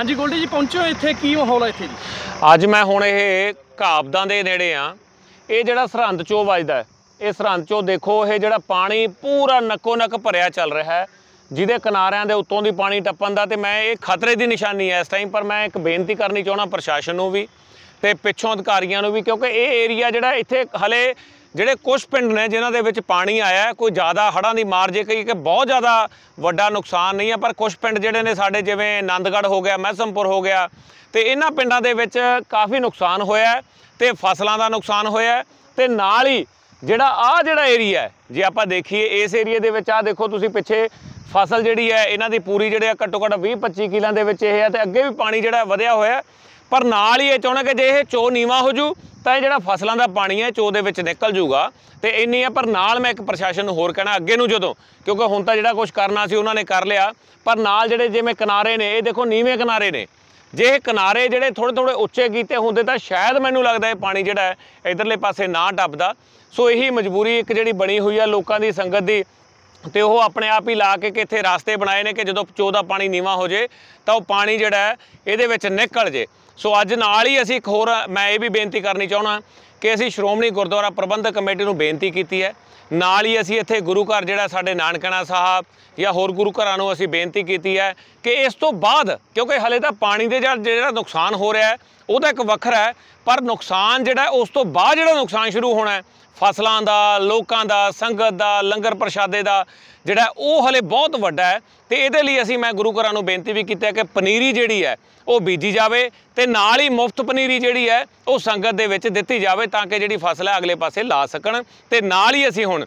ਹਾਂਜੀ ਗੋਲਡੀ ਜੀ, ਪਹੁੰਚੇ ਇੱਥੇ। ਕੀ ਮਾਹੌਲ ਹੈ ਇੱਥੇ ਜੀ? ਅੱਜ ਮੈਂ ਹੁਣ ਇਹ ਘਾਬਦਾਂ ਦੇ ਨੇੜੇ ਆ। ਇਹ ਜਿਹੜਾ ਸਰਹੰਦ ਚੋਂ ਵੱਜਦਾ ਇਹ ਸਰਹੰਦ ਚੋਂ ਦੇਖੋ, ਇਹ ਜਿਹੜਾ ਪਾਣੀ ਪੂਰਾ ਨੱਕੋ ਨੱਕ ਭਰਿਆ ਚੱਲ ਰਿਹਾ ਹੈ, ਜਿਹਦੇ ਕਿਨਾਰਿਆਂ ਦੇ ਉੱਤੋਂ ਦੀ ਪਾਣੀ ਟੱਪਣ ਦਾ ਤੇ ਮੈਂ ਇਹ ਖਤਰੇ ਦੀ ਨਿਸ਼ਾਨੀ ਹੈ ਇਸ ਟਾਈਮ ਪਰ ਮੈਂ ਇੱਕ ਬੇਨਤੀ ਕਰਨੀ ਚਾਹਣਾ ਪ੍ਰਸ਼ਾਸਨ ਨੂੰ ਵੀ ਤੇ ਪਿੱਛੋਂ ਅਧਿਕਾਰੀਆਂ ਨੂੰ ਵੀ, ਕਿਉਂਕਿ ਇਹ ਏਰੀਆ ਜਿਹੜਾ ਇੱਥੇ ਹਲੇ ਜਿਹੜੇ ਕੁਝ ਪਿੰਡ ਨੇ ਜਿਨ੍ਹਾਂ ਦੇ ਵਿੱਚ ਪਾਣੀ ਆਇਆ ਹੈ, ਕੋਈ ਜ਼ਿਆਦਾ ਹੜ੍ਹਾਂ ਦੀ ਮਾਰ ਜੇ ਕਹੀ ਕਿ ਬਹੁਤ ਜ਼ਿਆਦਾ ਵੱਡਾ ਨੁਕਸਾਨ ਨਹੀਂ ਹੈ ਪਰ ਕੁਝ ਪਿੰਡ ਜਿਹੜੇ ਨੇ ਸਾਡੇ ਜਿਵੇਂ ਆਨੰਦਗੜ੍ਹ ਹੋ ਗਿਆ ਮਹਿਸਮਪੁਰ ਹੋ ਗਿਆ ਤੇ ਇਹਨਾਂ ਪਿੰਡਾਂ ਦੇ ਵਿੱਚ ਕਾਫੀ ਨੁਕਸਾਨ ਹੋਇਆ ਹੈ ਤੇ ਫਸਲਾਂ ਦਾ ਨੁਕਸਾਨ ਹੋਇਆ ਹੈ ਤੇ ਨਾਲ ਹੀ ਜਿਹੜਾ ਆ ਜਿਹੜਾ ਏਰੀਆ ਜੇ ਆਪਾਂ ਦੇਖੀਏ ਇਸ ਏਰੀਆ ਦੇ ਵਿੱਚ ਆ ਦੇਖੋ ਤੁਸੀਂ ਪਿੱਛੇ ਫਸਲ ਜਿਹੜੀ ਹੈ ਇਹਨਾਂ ਦੀ ਪੂਰੀ ਜਿਹੜੇ ਆ ਘੱਟੋ ਘੱਟ 20 25 ਕਿੱਲਿਆਂ ਦੇ ਵਿੱਚ ਇਹ ਹੈ ਤੇ ਅੱਗੇ ਵੀ ਪਾਣੀ ਜਿਹੜਾ ਵਧਿਆ ਹੋਇਆ ਪਰ ਨਾਲ ਹੀ ਇਹ ਚਾਹੁੰਦਾ ਕਿ ਜੇ ਇਹ ਚੋ ਨੀਵਾ ਹੋ ਜੂ, ਤਾਂ ਇਹ ਜਿਹੜਾ ਫਸਲਾਂ ਦਾ ਪਾਣੀ ਹੈ ਚੋ ਦੇ ਵਿੱਚ ਨਿਕਲ ਜੂਗਾ। ਤੇ ਇੰਨੀ ਹੈ, ਪਰ ਨਾਲ ਮੈਂ ਇੱਕ ਪ੍ਰਸ਼ਾਸਨ ਨੂੰ ਹੋਰ ਕਹਿਣਾ, ਅੱਗੇ ਨੂੰ ਜਦੋਂ, ਕਿਉਂਕਿ ਹੁਣ ਤਾਂ ਜਿਹੜਾ ਕੁਝ ਕਰਨਾ ਸੀ, ਉਹਨਾਂ ਨੇ ਕਰ ਲਿਆ। ਪਰ ਨਾਲ ਜਿਹੜੇ ਜਿਵੇਂ ਕਿਨਾਰੇ ਨੇ, ਇਹ ਦੇਖੋ ਨੀਵੇਂ ਕਿਨਾਰੇ ਨੇ। ਜੇ ਇਹ ਕਿਨਾਰੇ ਜਿਹੜੇ ਥੋੜੇ ਥੋੜੇ ਉੱਚੇ ਕੀਤੇ ਹੁੰਦੇ, ਤਾਂ ਸ਼ਾਇਦ ਮੈਨੂੰ ਲੱਗਦਾ ਇਹ ਪਾਣੀ ਜਿਹੜਾ ਹੈ, ਇਧਰਲੇ ਪਾਸੇ ਨਾ ਟੱਪਦਾ। ਸੋ ਇਹੀ ਮਜਬੂਰੀ ਇੱਕ ਜਿਹੜੀ ਬਣੀ ਹੋਈ ਆ ਲੋਕਾਂ ਦੀ ਸੰਗਤ ਦੀ, ਤੇ ਉਹ ਆਪਣੇ ਆਪ ਹੀ ਲਾ ਕੇ ਕਿ ਇੱਥੇ ਰਾਸਤੇ ਬਣਾਏ ਨੇ ਕਿ ਜਦੋਂ ਚੋ ਦਾ ਪਾਣੀ ਨੀਵਾ ਹੋ ਜੇ, ਤਾਂ ਉਹ ਪਾਣੀ ਜਿਹੜਾ ਹੈ, ਇਹਦੇ ਵਿੱਚ ਨਿਕਲ ਜੇ। ਸੋ ਅੱਜ ਨਾਲ ਹੀ ਅਸੀਂ ਇੱਕ ਹੋਰ, ਮੈਂ ਇਹ ਵੀ ਬੇਨਤੀ ਕਰਨੀ ਚਾਹੁੰਦਾ ਕਿ ਅਸੀਂ ਸ਼੍ਰੋਮਣੀ ਗੁਰਦੁਆਰਾ ਪ੍ਰਬੰਧਕ ਕਮੇਟੀ ਨੂੰ ਬੇਨਤੀ ਕੀਤੀ ਹੈ। ਨਾਲ ਹੀ ਅਸੀਂ ਇੱਥੇ ਗੁਰੂ ਘਰ ਜਿਹੜਾ ਸਾਡੇ ਨਾਨਕਣਾ ਸਾਹਿਬ ਜਾਂ ਹੋਰ ਗੁਰੂ ਘਰਾਂ ਨੂੰ ਅਸੀਂ ਬੇਨਤੀ ਕੀਤੀ ਹੈ ਕਿ ਇਸ ਤੋਂ ਬਾਅਦ, ਕਿਉਂਕਿ ਹਲੇ ਤਾਂ ਪਾਣੀ ਦੇ ਜਿਹੜਾ ਨੁਕਸਾਨ ਹੋ ਰਿਹਾ ਹੈ ਉਹਦਾ ਇੱਕ ਵੱਖਰਾ ਹੈ, ਪਰ ਨੁਕਸਾਨ ਜਿਹੜਾ ਉਸ ਤੋਂ ਬਾਅਦ ਜਿਹੜਾ ਨੁਕਸਾਨ ਸ਼ੁਰੂ ਹੋਣਾ ਫਸਲਾਂ ਦਾ, ਲੋਕਾਂ ਦਾ, ਸੰਗਤ ਦਾ, ਲੰਗਰ ਪ੍ਰਸ਼ਾਦੇ ਦਾ ਜਿਹੜਾ ਉਹ ਹਲੇ ਬਹੁਤ ਵੱਡਾ ਹੈ ਤੇ ਇਹਦੇ ਲਈ ਅਸੀਂ ਮੈਂ ਗੁਰੂ ਘਰਾਂ ਨੂੰ ਬੇਨਤੀ ਵੀ ਕੀਤੀ ਹੈ ਕਿ ਪਨੀਰੀ ਜਿਹੜੀ ਹੈ, ਉਹ ਬੀਜੀ ਜਾਵੇ ਤੇ ਨਾਲ ਹੀ ਮੁਫਤ ਪਨੀਰੀ ਜਿਹੜੀ ਹੈ, ਉਹ ਸੰਗਤ ਦੇ ਵਿੱਚ ਦਿੱਤੀ ਜਾਵੇ ਤਾਂ ਕਿ ਜਿਹੜੀ ਫਸਲ ਹੈ ਅਗਲੇ ਪਾਸੇ ਲਾ ਸਕਣ ਤੇ ਨਾਲ ਹੀ ਅਸੀਂ ਹੁਣ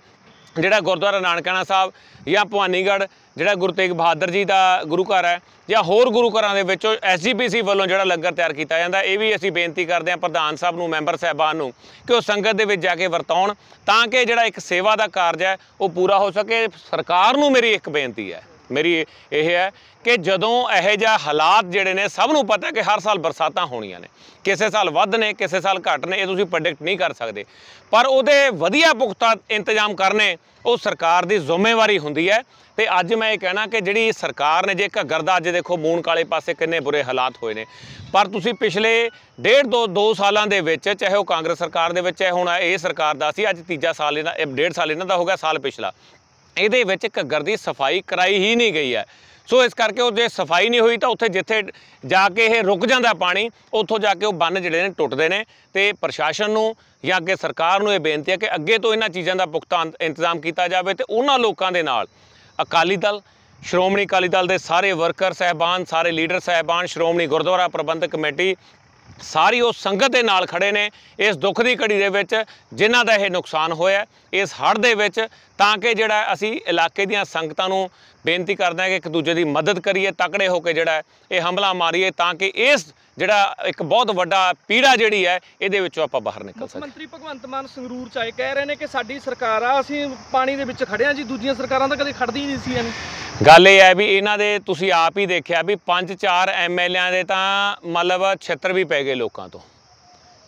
ਜਿਹੜਾ ਗੁਰਦੁਆਰਾ ਨਾਨਕਾਣਾ ਸਾਹਿਬ ਜਾਂ ਭਵਾਨੀਗੜ੍ਹ, ਜਿਹੜਾ ਗੁਰੂ ਤੇਗ ਬਹਾਦਰ ਜੀ ਦਾ ਗੁਰੂ ਘਰ ਹੈ ਜਾਂ ਹੋਰ ਗੁਰੂ ਘਰਾਂ ਦੇ ਵਿੱਚੋਂ ਐਸਜੀਪੀਸੀ ਵੱਲੋਂ ਜਿਹੜਾ ਲੰਗਰ ਤਿਆਰ ਕੀਤਾ ਜਾਂਦਾ, ਇਹ ਵੀ ਅਸੀਂ ਬੇਨਤੀ ਕਰਦੇ ਹਾਂ ਪ੍ਰਧਾਨ ਸਾਹਿਬ ਨੂੰ, ਮੈਂਬਰ ਸਾਹਿਬਾਨ ਨੂੰ, ਕਿ ਉਹ ਸੰਗਤ ਦੇ ਵਿੱਚ ਜਾ ਕੇ ਵਰਤਾਉਣ ਤਾਂ ਕਿ ਜਿਹੜਾ ਇੱਕ ਸੇਵਾ ਦਾ ਕਾਰਜ ਹੈ ਉਹ ਪੂਰਾ ਹੋ ਸਕੇ। ਸਰਕਾਰ ਨੂੰ ਮੇਰੀ ਇੱਕ ਬੇਨਤੀ ਹੈ। ਮੇਰੀ ਇਹ ਹੈ ਕਿ ਜਦੋਂ ਇਹੋ ਜਿਹਾ ਹਾਲਾਤ ਜਿਹੜੇ ਨੇ, ਸਭ ਨੂੰ ਪਤਾ ਕਿ ਹਰ ਸਾਲ ਬਰਸਾਤਾਂ ਹੋਣੀਆਂ ਨੇ। ਕਿਸੇ ਸਾਲ ਵੱਧ ਨੇ, ਕਿਸੇ ਸਾਲ ਘੱਟ ਨੇ, ਇਹ ਤੁਸੀਂ ਪ੍ਰੈਡਿਕਟ ਨਹੀਂ ਕਰ ਸਕਦੇ। ਪਰ ਉਹਦੇ ਵਧੀਆ ਪੁਖਤਾ ਇੰਤਜ਼ਾਮ ਕਰਨੇ, ਉਹ ਸਰਕਾਰ ਦੀ ਜ਼ਿੰਮੇਵਾਰੀ ਹੁੰਦੀ ਹੈ। ਤੇ ਅੱਜ ਮੈਂ ਇਹ ਕਹਿਣਾ ਕਿ ਜਿਹੜੀ ਸਰਕਾਰ ਨੇ, ਜੇ ਘੱਗਰ ਦਾ ਅੱਜ ਦੇਖੋ ਮੂਣ ਕਾਲੇ ਪਾਸੇ ਕਿੰਨੇ ਬੁਰੇ ਹਾਲਾਤ ਹੋਏ ਨੇ। ਪਰ ਤੁਸੀਂ ਪਿਛਲੇ ਡੇਢ ਦੋ ਦੋ ਸਾਲਾਂ ਦੇ ਵਿੱਚ, ਚਾਹੇ ਉਹ ਕਾਂਗਰਸ ਸਰਕਾਰ ਦੇ ਵਿੱਚ ਹੈ ਹੁਣ ਇਹ ਸਰਕਾਰ ਦਾ ਸੀ, ਅੱਜ ਤੀਜਾ ਸਾਲ ਇਹਨਾਂ, ਇਹ ਡੇਢ ਸਾਲ ਇਹਨਾਂ ਦਾ ਹੋ ਗਿਆ ਸਾਲ ਪਿਛਲਾ। ਇਹਦੇ ਵਿੱਚ ਘੱਗਰ ਦੀ ਸਫ਼ਾਈ ਕਰਾਈ ਹੀ ਨਹੀਂ ਗਈ ਹੈ। ਸੋ ਇਸ ਕਰਕੇ ਉਹ ਜੇ ਸਫ਼ਾਈ ਨਹੀਂ ਹੋਈ ਤਾਂ ਉੱਥੇ ਜਿੱਥੇ ਜਾ ਕੇ ਇਹ ਰੁਕ ਜਾਂਦਾ ਪਾਣੀ, ਉੱਥੋਂ ਜਾ ਕੇ ਉਹ ਬੰਨ ਜਿਹੜੇ ਨੇ ਟੁੱਟਦੇ ਨੇ ਤੇ ਪ੍ਰਸ਼ਾਸਨ ਨੂੰ ਜਾਂ ਅੱਗੇ ਸਰਕਾਰ ਨੂੰ ਇਹ ਬੇਨਤੀ ਹੈ ਕਿ ਅੱਗੇ ਤੋਂ ਇਹਨਾਂ ਚੀਜ਼ਾਂ ਦਾ ਪੁਖਤਾ ਇੰਤ- ਇੰਤਜ਼ਾਮ ਕੀਤਾ ਜਾਵੇ ਤੇ ਉਹਨਾਂ ਲੋਕਾਂ ਦੇ ਨਾਲ ਅਕਾਲੀ ਦਲ, ਸ਼੍ਰੋਮਣੀ ਅਕਾਲੀ ਦਲ ਦੇ ਸਾਰੇ ਵਰਕਰ, ਸਹਿਬਾਨ, ਸਾਰੇ ਲੀਡਰ, ਸਹਿਬਾਨ, ਸ਼੍ਰੋਮਣੀ ਗੁਰਦੁਆਰਾ ਪ੍ਰਬੰਧਕ ਕਮੇਟੀ ਸਾਰੀ ਉਹ ਸੰਗਤ ਦੇ ਨਾਲ ਖੜੇ ਨੇ ਇਸ ਦੁੱਖ ਦੀ ਘੜੀ ਦੇ ਵਿੱਚ ਜਿਨ੍ਹਾਂ ਦਾ ਇਹ ਨੁਕਸਾਨ ਹੋਇਆ ਇਸ ਹੜ੍ਹ ਦੇ ਵਿੱਚ ਤਾਂ ਕਿ ਜਿਹੜਾ ਅਸੀਂ ਇਲਾਕੇ ਦੀਆਂ ਸੰਗਤਾਂ ਨੂੰ ਬੇਨਤੀ ਕਰਦੇ ਹਾਂ ਕਿ ਇੱਕ ਦੂਜੇ ਦੀ ਮਦਦ ਕਰੀਏ ਤਕੜੇ ਹੋ ਕੇ ਜਿਹੜਾ ਇਹ ਹਮਲਾ ਮਾਰੀਏ ਤਾਂ ਕਿ ਇਸ ਜਿਹੜਾ ਇੱਕ ਬਹੁਤ ਵੱਡਾ ਪੀੜਾ ਜਿਹੜੀ ਹੈ ਇਹਦੇ ਵਿੱਚੋਂ ਆਪਾਂ ਬਾਹਰ ਨਿਕਲ ਸਕੀਏ। ਮੰਤਰੀ ਭਗਵੰਤ ਮਾਨ ਸੰਗਰੂਰ ਚ ਆਏ ਕਹਿ ਰਹੇ ਨੇ ਕਿ ਸਾਡੀ ਸਰਕਾਰ ਆ ਅਸੀਂ ਪਾਣੀ ਦੇ ਵਿੱਚ ਖੜੇ ਆ ਜੀ ਦੂਜੀਆਂ ਸਰਕਾਰਾਂ ਤਾਂ ਕਦੇ ਖੜਦੀ ਹੀ ਨਹੀਂ ਸੀ ਐਵੇਂ ਗੱਲ ਇਹ ਹੈ ਵੀ ਇਹਨਾਂ ਦੇ ਤੁਸੀਂ ਆਪ ਹੀ ਦੇਖਿਆ ਵੀ ਪੰਜ ਚਾਰ ਐਮਐਲਏਆਂ ਦੇ ਤਾਂ ਮਤਲਬ ਛਿੱਤਰ ਵੀ ਪੈ ਗਏ ਲੋਕਾਂ ਤੋਂ।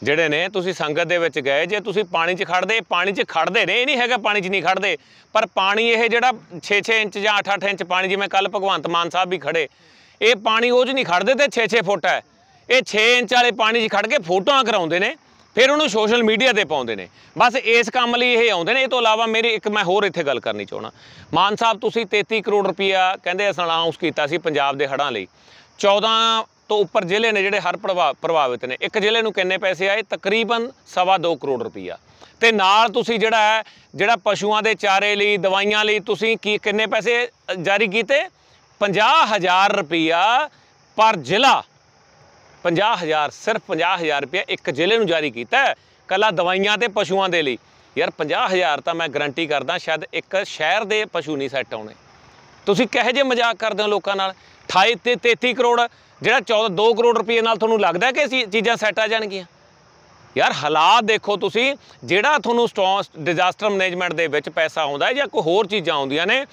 ਜਿਹੜੇ ਨੇ ਤੁਸੀਂ ਸੰਗਤ ਦੇ ਵਿੱਚ ਗਏ, ਜੇ ਤੁਸੀਂ ਪਾਣੀ 'ਚ ਖੜਦੇ ਪਾਣੀ 'ਚ ਖੜਦੇ ਨੇ, ਇਹ ਨਹੀਂ ਹੈਗਾ ਪਾਣੀ 'ਚ ਨਹੀਂ ਖੜਦੇ ਪਰ ਪਾਣੀ ਇਹ ਜਿਹੜਾ 6-6 ਇੰਚ ਜਾਂ 8-8 ਇੰਚ ਪਾਣੀ ਜਿਵੇਂ ਕੱਲ ਭਗਵੰਤ ਮਾਨ ਸਾਹਿਬ ਵੀ ਖੜੇ ਇਹ ਪਾਣੀ ਉਹ 'ਚ ਨਹੀਂ ਖੜਦੇ ਤੇ 6-6 ਫੁੱਟ ਹੈ। ਇਹ 6 ਇੰਚ ਵਾਲੇ ਪਾਣੀ 'ਚ ਖੜ ਕੇ ਫੋਟੋਆਂ ਕਰਾਉਂਦੇ ਨੇ। ਫਿਰ ਉਹਨੂੰ ਸੋਸ਼ਲ ਮੀਡੀਆ ਤੇ ਪਾਉਂਦੇ ਨੇ। ਬਸ ਇਸ ਕੰਮ ਲਈ ਇਹ ਆਉਂਦੇ ਨੇ। ਇਹ ਤੋਂ ਇਲਾਵਾ ਮੇਰੀ ਇੱਕ ਮੈਂ ਹੋਰ ਇੱਥੇ ਗੱਲ ਕਰਨੀ ਚਾਹਣਾ ਮਾਨ ਸਾਹਿਬ, ਤੁਸੀਂ 33 ਕਰੋੜ ਰੁਪਈਆ ਕਹਿੰਦੇ ਅਨਾਉਂਸ ਕੀਤਾ ਸੀ ਪੰਜਾਬ ਦੇ ਹੜ੍ਹਾਂ ਲਈ। 14 ਤੋਂ ਉੱਪਰ ਜ਼ਿਲ੍ਹੇ ਨੇ ਜਿਹੜੇ ਹਰ ਪ੍ਰਭਾਵਿਤ ਨੇ। ਇੱਕ ਜ਼ਿਲ੍ਹੇ ਨੂੰ ਕਿੰਨੇ ਪੈਸੇ ਆਏ? ਤਕਰੀਬਨ ਸਵਾ ਦੋ ਕਰੋੜ ਰੁਪਈਆ ਤੇ ਨਾਲ ਤੁਸੀਂ ਜਿਹੜਾ ਹੈ, ਜਿਹੜਾ ਪਸ਼ੂਆਂ ਦੇ ਚਾਰੇ ਲਈ, ਦਵਾਈਆਂ ਲਈ ਤੁਸੀਂ ਕੀ, ਕਿੰਨੇ ਪੈਸੇ ਜਾਰੀ ਕੀਤੇ? 50000 ਰੁਪਈਆ ਪਰ ਜ਼ਿਲ੍ਹਾ 50000 ਸਿਰਫ 50000 ਰੁਪਏ ਇੱਕ ਜ਼ਿਲ੍ਹੇ ਨੂੰ ਜਾਰੀ ਕੀਤਾ ਹੈ ਕੱਲਾ ਦਵਾਈਆਂ ਤੇ ਪਸ਼ੂਆਂ ਦੇ ਲਈ। ਯਾਰ 50000 ਤਾਂ ਮੈਂ ਗਰੰਟੀ ਕਰਦਾ, ਸ਼ਾਇਦ ਇੱਕ ਸ਼ਹਿਰ ਦੇ ਪਸ਼ੂ ਨਹੀਂ ਸੈੱਟ ਆਉਣੇ ਤੁਸੀਂ ਕਿਹੋ ਜਿਹੇ ਮਜ਼ਾਕ ਕਰਦੇ ਹੋ ਲੋਕਾਂ ਨਾਲ? 28 ਤੇ 33 ਕਰੋੜ, ਜਿਹੜਾ 14 2 ਕਰੋੜ ਰੁਪਏ ਨਾਲ ਤੁਹਾਨੂੰ ਲੱਗਦਾ ਕਿ ਅਸੀਂ ਚੀਜ਼ਾਂ ਸੈੱਟ ਆ ਜਾਣਗੀਆਂ? ਯਾਰ, ਹਾਲਾਤ ਦੇਖੋ ਤੁਸੀਂ, ਜਿਹੜਾ ਤੁਹਾਨੂੰ ਸਟੋਂ ਡਿਜ਼ਾਸਟਰ ਮੈਨੇਜਮੈਂਟ ਦੇ ਵਿੱਚ ਪੈਸਾ ਆਉਂਦਾ ਹੈ ਜਾਂ ਕੋਈ ਹੋਰ ਚੀਜ਼ਾਂ ਆਉਂਦੀਆਂ ਨੇ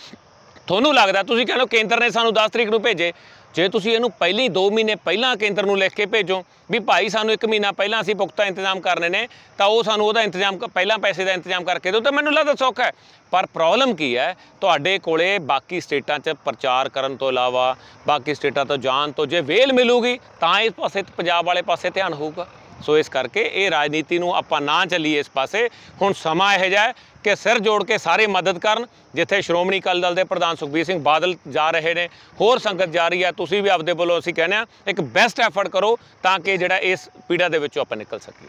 ਤੁਹਾਨੂੰ ਲੱਗਦਾ, ਤੁਸੀਂ ਕਹਿੰਦੇ ਹੋ ਕੇਂਦਰ ਨੇ ਸਾਨੂੰ 10 ਤਰੀਕ ਨੂੰ ਭੇਜੇ, ਜੇ ਤੁਸੀਂ ਇਹਨੂੰ ਪਹਿਲੀ 2 ਮਹੀਨੇ ਪਹਿਲਾਂ ਕੇਂਦਰ ਨੂੰ ਲਿਖ ਕੇ ਭੇਜੋ, ਵੀ ਭਾਈ ਸਾਨੂੰ 1 ਮਹੀਨਾ ਪਹਿਲਾਂ ਅਸੀਂ ਪੁਖਤਾ ਇੰਤਜ਼ਾਮ ਕਰਨੇ ਨੇ, ਤਾਂ ਉਹ ਸਾਨੂੰ ਉਹਦਾ ਇੰਤਜ਼ਾਮ ਕ- ਪਹਿਲਾਂ ਪੈਸੇ ਦਾ ਇੰਤਜ਼ਾਮ ਕਰਕੇ ਦਿਓ, ਤਾਂ ਮੈਨੂੰ ਲੱਗਦਾ ਸੌਖਾ ਹੈ। ਪਰ ਪ੍ਰੋਬਲਮ ਕੀ ਹੈ, ਤੁਹਾਡੇ ਕੋਲੇ ਬਾਕੀ ਸਟੇਟਾਂ 'ਚ ਪ੍ਰਚਾਰ ਕਰਨ ਤੋਂ ਇਲਾਵਾ, ਬਾਕੀ ਸਟੇਟਾਂ ਤੋਂ ਜਾਣ ਤੋਂ ਜੇ ਵੇਲ ਮਿਲੂਗੀ, ਤਾਂ ਇਸ ਪਾਸੇ ਪੰਜਾਬ ਵਾਲੇ ਪਾਸੇ ਧਿਆਨ ਹੋਊਗਾ। ਸੋ ਇਸ ਕਰਕੇ ਇਹ ਰਾਜਨੀਤੀ ਨੂੰ ਆਪਾਂ ਨਾ ਚੱਲੀਏ ਇਸ ਪਾਸੇ। ਹੁਣ ਸਮਾਂ ਇਹੋ ਜਿਹਾ ਕਿ ਸਿਰ ਜੋੜ ਕੇ ਸਾਰੇ ਮਦਦ ਕਰਨ, ਜਿੱਥੇ ਸ਼੍ਰੋਮਣੀ ਅਕਾਲੀ ਦਲ ਦੇ ਪ੍ਰਧਾਨ ਸੁਖਬੀਰ ਸਿੰਘ ਬਾਦਲ ਜਾ ਰਹੇ ਨੇ। ਹੋਰ ਸੰਗਤ ਜਾ ਰਹੀ ਹੈ, ਤੁਸੀਂ ਵੀ ਆਪਦੇ ਵੱਲੋਂ ਅਸੀਂ ਕਹਿੰਦੇ ਆ ਇੱਕ ਬੈਸਟ ਐਫਰਟ ਕਰੋ ਤਾਂ ਕਿ ਜਿਹੜਾ ਇਸ ਪੀੜਾ ਦੇ ਵਿੱਚੋਂ ਆਪਾਂ ਨਿਕਲ ਸਕੀਏ।